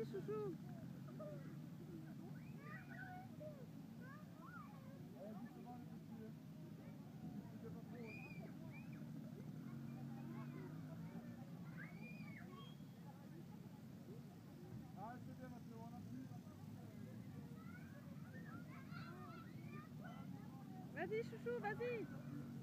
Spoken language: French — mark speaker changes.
Speaker 1: Vas-y, chouchou. Vas-y, chouchou, vas-y.